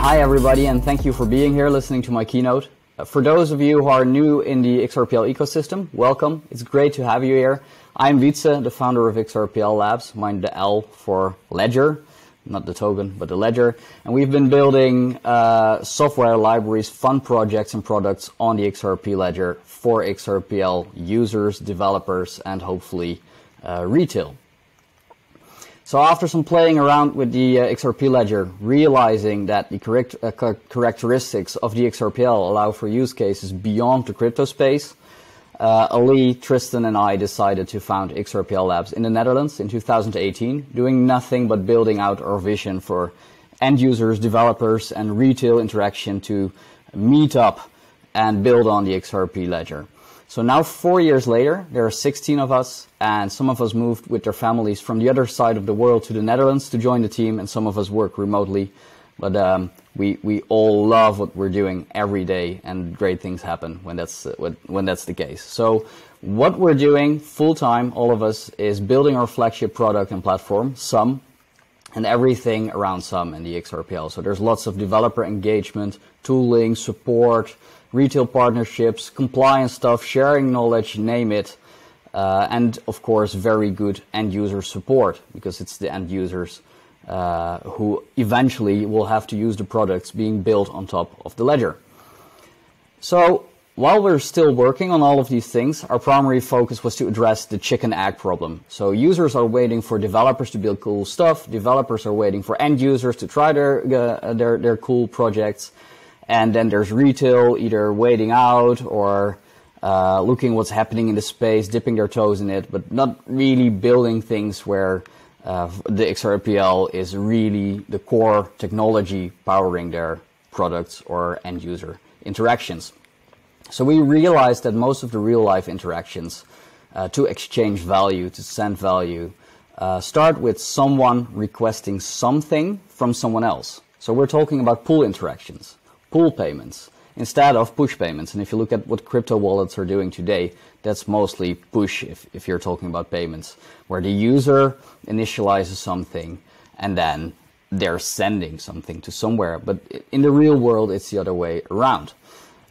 Hi, everybody, and thank you for being here listening to my keynote. Uh, for those of you who are new in the XRPL ecosystem, welcome. It's great to have you here. I'm Wietse, the founder of XRPL Labs. Mind the L for Ledger, not the token, but the ledger. And we've been building uh, software libraries, fun projects, and products on the XRP ledger for XRPL users, developers, and hopefully uh, retail. So after some playing around with the uh, XRP ledger, realizing that the correct, uh, characteristics of the XRPL allow for use cases beyond the crypto space, uh, Ali, Tristan, and I decided to found XRPL Labs in the Netherlands in 2018, doing nothing but building out our vision for end users, developers, and retail interaction to meet up and build on the XRP ledger. So now, four years later, there are 16 of us, and some of us moved with their families from the other side of the world to the Netherlands to join the team, and some of us work remotely. But um, we we all love what we're doing every day, and great things happen when that's uh, when that's the case. So what we're doing full time, all of us, is building our flagship product and platform, Xumm, and everything around Xumm and the XRPL. So there's lots of developer engagement, tooling, support retail partnerships, compliance stuff, sharing knowledge, name it. Uh, and of course, very good end user support because it's the end users uh, who eventually will have to use the products being built on top of the ledger. So while we're still working on all of these things, our primary focus was to address the chicken egg problem. So users are waiting for developers to build cool stuff. Developers are waiting for end users to try their, uh, their, their cool projects. And then there's retail either waiting out or uh, looking what's happening in the space, dipping their toes in it, but not really building things where uh, the XRPL is really the core technology powering their products or end user interactions. So we realized that most of the real life interactions uh, to exchange value, to send value, uh, start with someone requesting something from someone else. So we're talking about pull interactions pull payments instead of push payments. And if you look at what crypto wallets are doing today, that's mostly push if, if you're talking about payments, where the user initializes something and then they're sending something to somewhere. But in the real world, it's the other way around.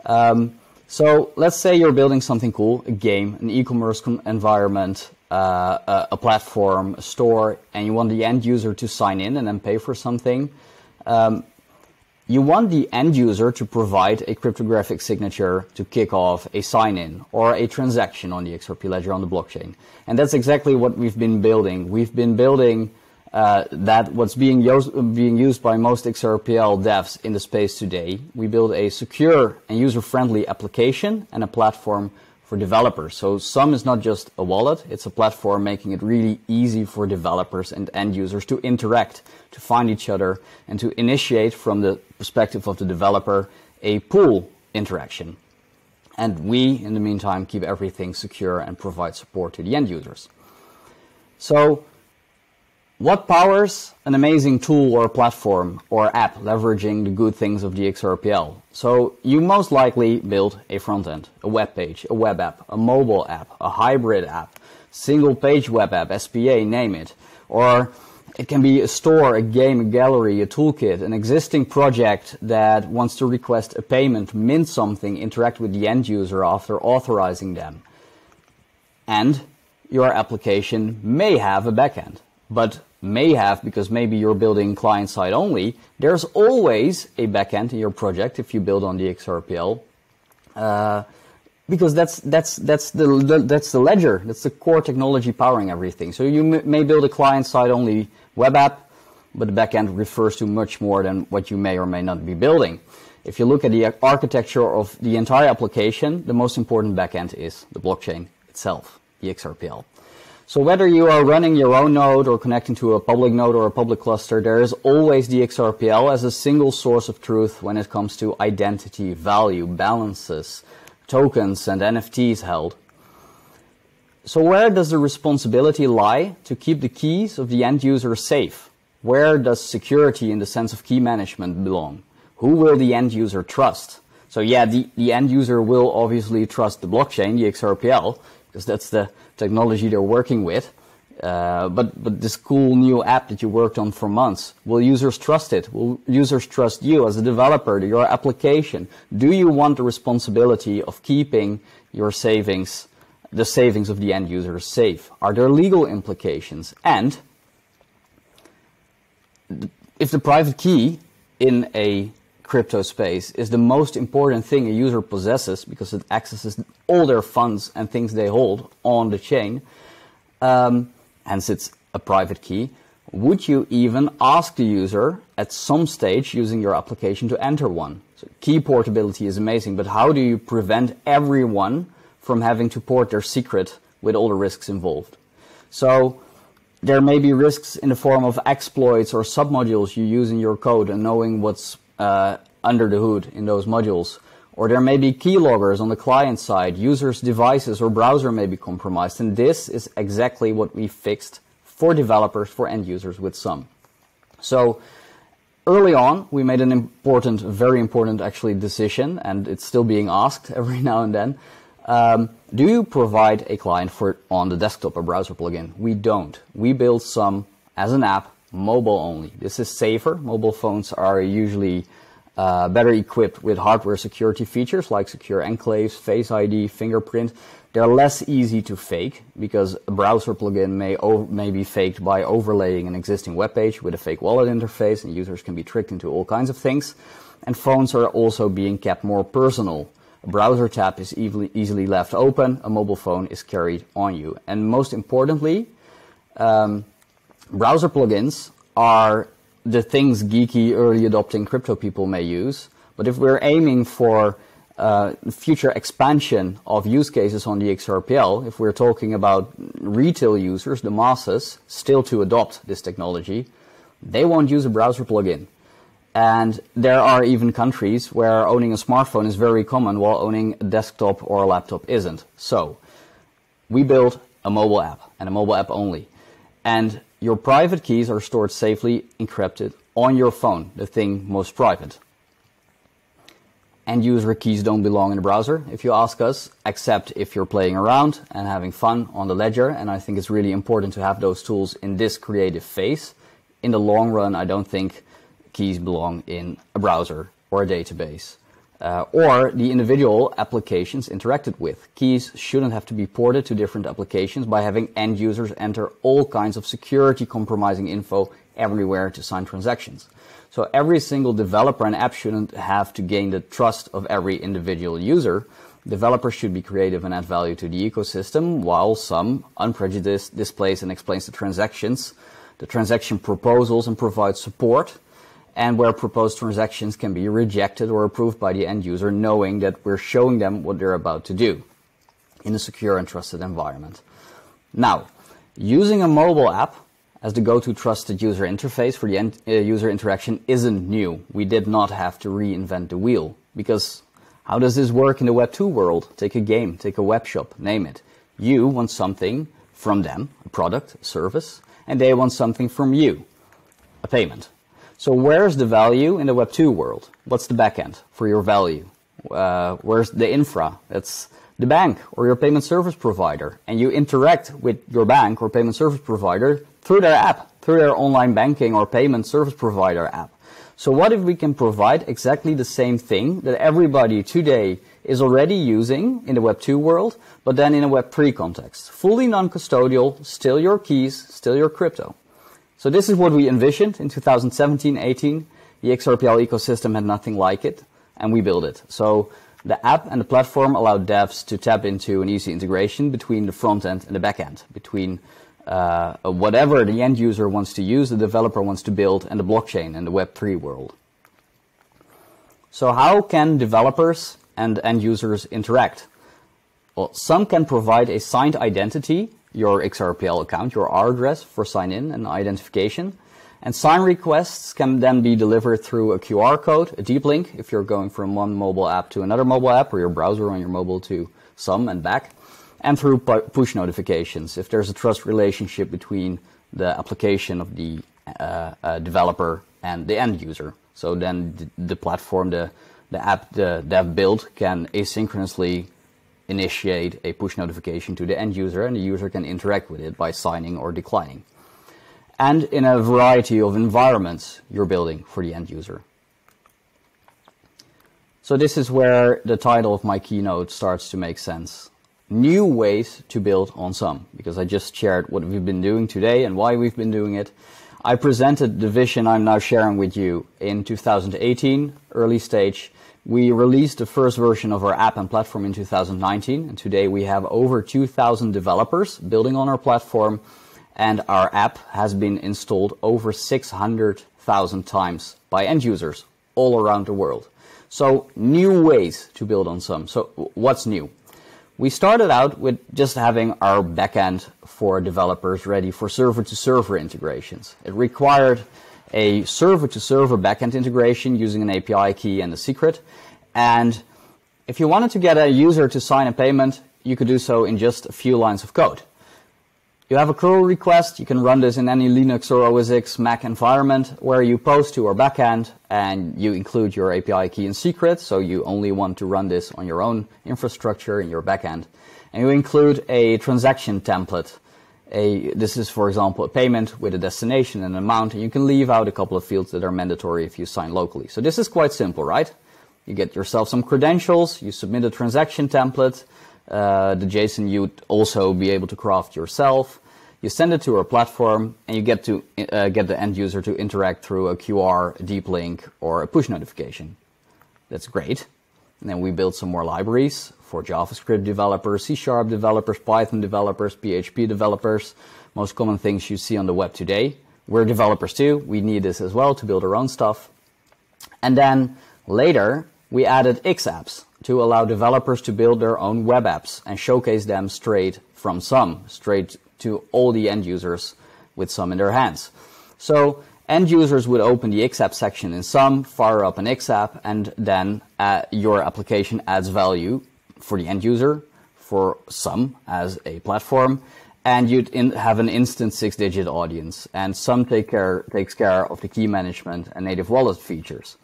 Um, so let's say you're building something cool, a game, an e-commerce environment, uh, a, a, platform, a store, and you want the end user to sign in and then pay for something. Um, you want the end user to provide a cryptographic signature to kick off a sign-in or a transaction on the XRP ledger on the blockchain. And that's exactly what we've been building. We've been building uh, that what's being, being used by most XRPL devs in the space today. We build a secure and user-friendly application and a platform for developers. So Xumm is not just a wallet, it's a platform making it really easy for developers and end users to interact, to find each other, and to initiate from the perspective of the developer a pull interaction. And we, in the meantime, keep everything secure and provide support to the end users. So what powers an amazing tool or platform or app leveraging the good things of the XRPL? So you most likely build a front end, a web page, a web app, a mobile app, a hybrid app, single page web app, SPA, name it. Or it can be a store, a game, a gallery, a toolkit, an existing project that wants to request a payment, mint something, interact with the end user after authorizing them. And your application may have a backend, but may have, because maybe you're building client side only, there's always a backend in your project if you build on the XRPL. Uh, because that's that's that's the, the, that's the ledger. That's the core technology powering everything. So you may build a client side only web app, but the backend refers to much more than what you may or may not be building. If you look at the architecture of the entire application, the most important backend is the blockchain itself, the XRPL. So whether you are running your own node or connecting to a public node or a public cluster, there is always the XRPL as a single source of truth when it comes to identity, value, balances, tokens, and NFTs held. So where does the responsibility lie to keep the keys of the end user safe? Where does security in the sense of key management belong? Who will the end user trust? So yeah, the, the end user will obviously trust the blockchain, the XRPL, because that's the technology they're working with. Uh, but but this cool new app that you worked on for months, will users trust it? Will users trust you as a developer, your application? Do you want the responsibility of keeping your savings, the savings of the end user safe? Are there legal implications? And if the private key in a crypto space is the most important thing a user possesses because it accesses all their funds and things they hold on the chain, um, hence it's a private key, would you even ask the user at some stage using your application to enter one? So key portability is amazing, but how do you prevent everyone from having to port their secret with all the risks involved? So there may be risks in the form of exploits or submodules you use in your code and knowing what's uh, under the hood in those modules. Or there may be keyloggers on the client side, users' devices or browser may be compromised. And this is exactly what we fixed for developers, for end users with Xumm. So early on, we made an important, very important actually decision, and it's still being asked every now and then. Um, do you provide a client for on the desktop a browser plugin? We don't. We build Xumm as an app, mobile only. This is safer. Mobile phones are usually uh, better equipped with hardware security features like secure enclaves, Face ID, fingerprint. They're less easy to fake because a browser plugin may, may be faked by overlaying an existing web page with a fake wallet interface, and users can be tricked into all kinds of things. And phones are also being kept more personal. A browser tab is easily, easily left open, a mobile phone is carried on you. And most importantly, um, browser plugins are the things geeky early adopting crypto people may use. But if we're aiming for uh, future expansion of use cases on the XRPL, if we're talking about retail users, the masses, still to adopt this technology, they won't use a browser plugin. And there are even countries where owning a smartphone is very common while owning a desktop or a laptop isn't. So, we built a mobile app and a mobile app only. And your private keys are stored safely encrypted on your phone, the thing most private. End user keys don't belong in the browser, if you ask us, except if you're playing around and having fun on the ledger. And I think it's really important to have those tools in this creative phase. In the long run, I don't think keys belong in a browser or a database uh, or the individual applications interacted with. Keys shouldn't have to be ported to different applications by having end users enter all kinds of security compromising info everywhere to sign transactions. So every single developer and app shouldn't have to gain the trust of every individual user. Developers should be creative and add value to the ecosystem, while Xumm unprejudiced displays and explains the transactions, the transaction proposals, and provides support and where proposed transactions can be rejected or approved by the end user, knowing that we're showing them what they're about to do in a secure and trusted environment. Now, using a mobile app as the go-to trusted user interface for the end, uh, user interaction isn't new. We did not have to reinvent the wheel because how does this work in the Web 2 world? Take a game, take a web shop, name it. You want something from them, a product, a service, and they want something from you, a payment. So where's the value in the Web 2 world? What's the backend for your value? Uh, where's the infra? It's the bank or your payment service provider. And you interact with your bank or payment service provider through their app, through their online banking or payment service provider app. So what if we can provide exactly the same thing that everybody today is already using in the Web 2 world, but then in a Web 3 context? Fully non-custodial, still your keys, still your crypto. So this is what we envisioned in 2017-18. The XRPL ecosystem had nothing like it, and we built it. So the app and the platform allowed devs to tap into an easy integration between the front end and the back end, between uh, whatever the end user wants to use, the developer wants to build, and the blockchain and the Web3 world. So how can developers and end users interact? Well, Xumm can provide a signed identity your XRPL account, your R address for sign in and identification. And sign requests can then be delivered through a QR code, a deep link, if you're going from one mobile app to another mobile app or your browser on your mobile to Xumm and back, and through push notifications if there's a trust relationship between the application of the uh, uh, developer and the end user. So then the, the platform, the, the app the dev build can asynchronously initiate a push notification to the end user and the user can interact with it by signing or declining. And in a variety of environments you're building for the end user. So this is where the title of my keynote starts to make sense. New ways to build on Xumm, because I just shared what we've been doing today and why we've been doing it. I presented the vision I'm now sharing with you in 2018, early stage. We released the first version of our app and platform in 2019, and today we have over 2,000 developers building on our platform, and our app has been installed over 600,000 times by end users all around the world. So new ways to build on Xumm. So what's new? We started out with just having our backend for developers ready for server-to-server integrations. It required a server-to-server backend integration using an API key and a secret. And if you wanted to get a user to sign a payment, you could do so in just a few lines of code. You have a curl request. You can run this in any Linux or OS X Mac environment where you post to our backend and you include your API key and secret. So you only want to run this on your own infrastructure in your backend. And you include a transaction template. A, this is, for example, a payment with a destination and an amount, and you can leave out a couple of fields that are mandatory if you sign locally. So this is quite simple, right? You get yourself some credentials, you submit a transaction template, uh, the JSON you'd also be able to craft yourself. You send it to our platform, and you get to uh, get the end user to interact through a QR, a deep link, or a push notification. That's great. And then we build Xumm more libraries for JavaScript developers, C Sharp developers, Python developers, PHP developers, most common things you see on the web today. We're developers too. We need this as well to build our own stuff. And then later, we added X apps to allow developers to build their own web apps and showcase them straight from Xumm, straight to all the end users with some in their hands. So end users would open the XApp section in Xumm, fire up an XApp, and then uh, your application adds value for the end user, for Xumm as a platform, and you'd in, have an instant six-digit audience. And Xumm take care, takes care of the key management and native wallet features.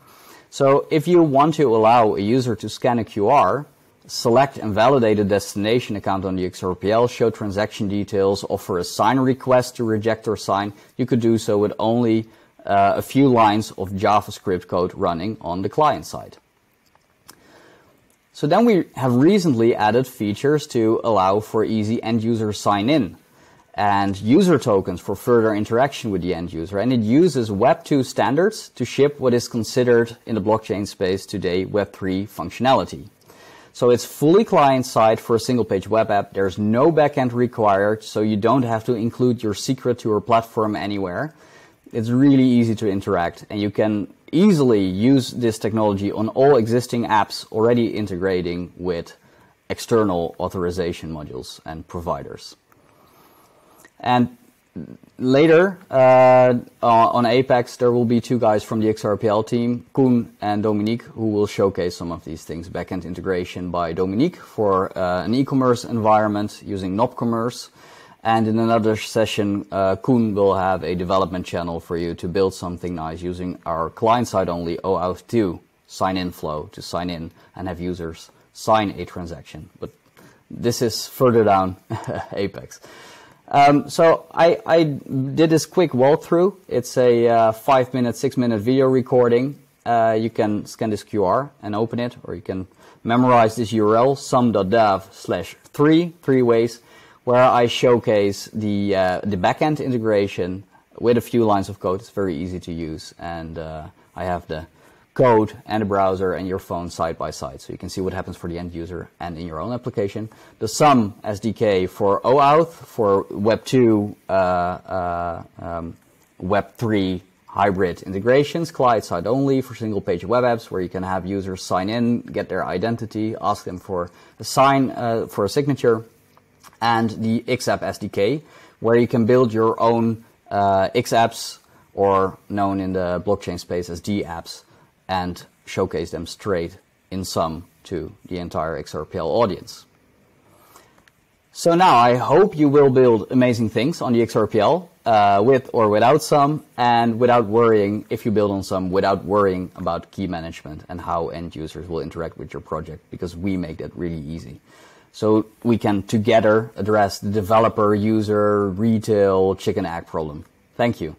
So if you want to allow a user to scan a QR, select and validate a destination account on the XRPL, show transaction details, offer a sign request to reject or sign, you could do so with only uh, a few lines of JavaScript code running on the client side. So then we have recently added features to allow for easy end user sign in and user tokens for further interaction with the end user. And it uses Web2 standards to ship what is considered in the blockchain space today Web3 functionality. So it's fully client side for a single page web app. There's no backend required, so you don't have to include your secret to your platform anywhere. It's really easy to interact and you can easily use this technology on all existing apps already integrating with external authorization modules and providers. And later uh, on Apex, there will be two guys from the XRPL team, Koen and Dominique, who will showcase some of these things. Backend integration by Dominique for uh, an e-commerce environment using Nopcommerce. And in another session, uh, will have a development channel for you to build something nice using our client-side only OAuth 2 sign-in flow to sign in and have users sign a transaction. But this is further down Apex. Um, so I, I, did this quick walkthrough. It's a uh, five minute, six minute video recording. Uh, you can scan this QR and open it, or you can memorize this URL, xumm.dev slash three, three ways, where I showcase the, uh, the backend integration with a few lines of code. It's very easy to use. And uh, I have the code and a browser and your phone side by side. So you can see what happens for the end user and in your own application. The Xumm SDK for OAuth, for Web 2, uh, uh, um, Web 3 hybrid integrations, client side only for single page web apps where you can have users sign in, get their identity, ask them for a sign, uh, for a signature, and the XApp SDK where you can build your own uh, XApps or known in the blockchain space as DApps and showcase them straight in Xumm to the entire XRPL audience. So now I hope you will build amazing things on the XRPL uh, with or without Xumm and without worrying, if you build on Xumm, without worrying about key management and how end users will interact with your project because we make that really easy. so we can together address the developer, user, retail, chicken egg problem. Thank you.